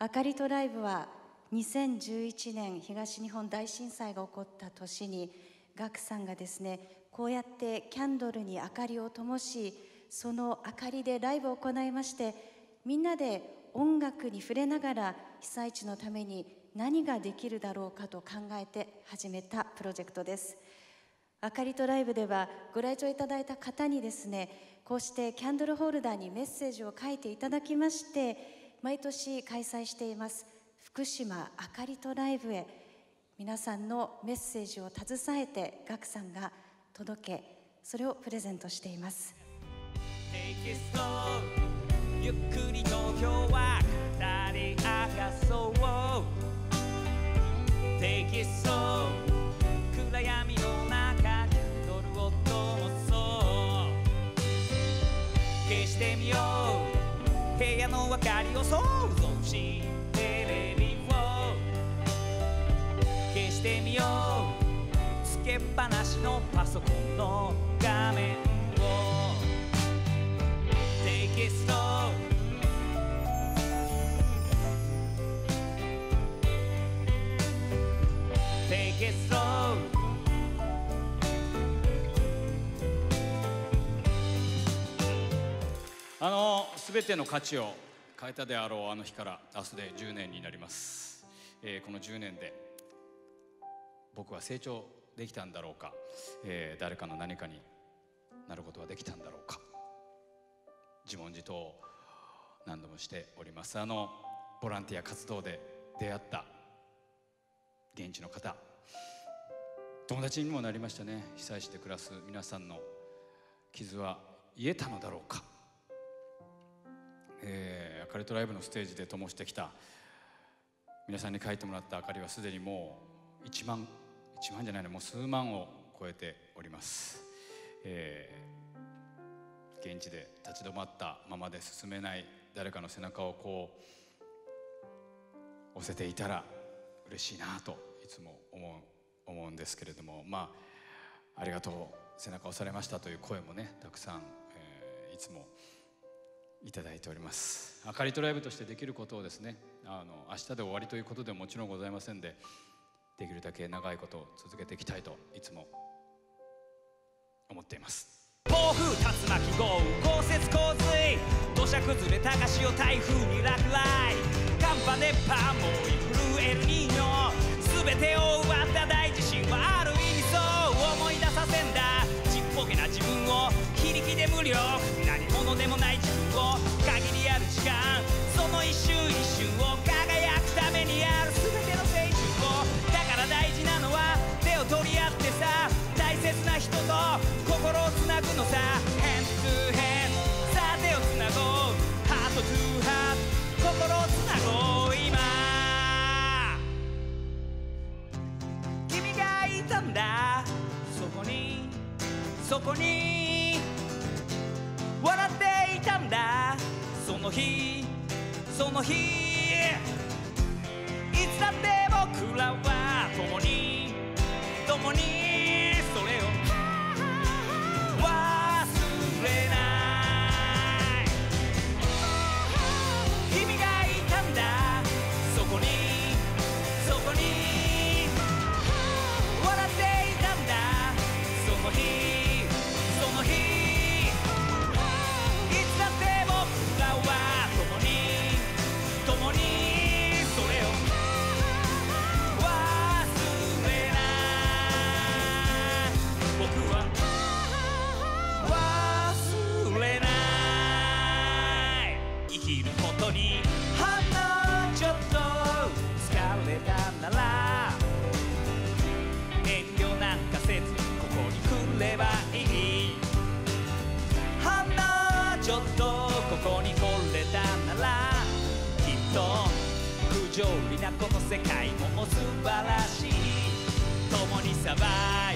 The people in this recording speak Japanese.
あかりとライブは2011年東日本大震災が起こった年にガクさんがですねこうやってキャンドルに明かりを灯しその明かりでライブを行いましてみんなで音楽に触れながら被災地のために何ができるだろうかと考えて始めたプロジェクトです。あかりとライブではご来場いただいた方にですねこうしてキャンドルホルダーにメッセージを書いていただきまして毎年開催しています福島あかりとライブへ。皆さんのメッセージを携えてガクさんが届けそれをプレゼントしていますゆっくりと今日は語り明かそうテキスト暗闇の中にドルを灯そう消してみよう部屋の明かりを想像しテレビを消してみようつけっぱなしのパソコンの画面を。テキスあの全ての価値を変えたであろうあの日から明日で10年になります、えーこの10年で僕は成長できたんだろうか、えー誰かの何かになることはできたんだろうか。自問自答を何度もしております。あのボランティア活動で出会った現地の方。友達にもなりましたね。被災地で暮らす皆さんの傷は癒えたのだろうか。ー、あかりとライブのステージで灯してきた。皆さんに書いてもらった明かりはすでにもう1万1万じゃないのもう数万を超えております、えー現地で立ち止まったままで進めない誰かの背中をこう押せていたら嬉しいなといつも思う思うんですけれどもまあありがとう。背中押されましたという声もねたくさん、えーいつもいただいております。あかりとライブとしてできることをですねあの明日で終わりということでももちろんございませんでできるだけ長いこと続けていきたいといつも思っています。暴風竜巻豪雨降雪洪水土砂崩れ高潮台風に落雷寒波熱波猛威ぐのさ Hand to hand さあ手をつなごう Heart to heart 心をつなごう今君がいたんだそこにそこに笑っていたんだその日その日いつだって僕らはことにほんのちょっと疲れたなら遠慮なんかせずここに来ればいい。ほんのちょっとここに来れたならきっと不条理なこの世界も素晴らしい。共にサバ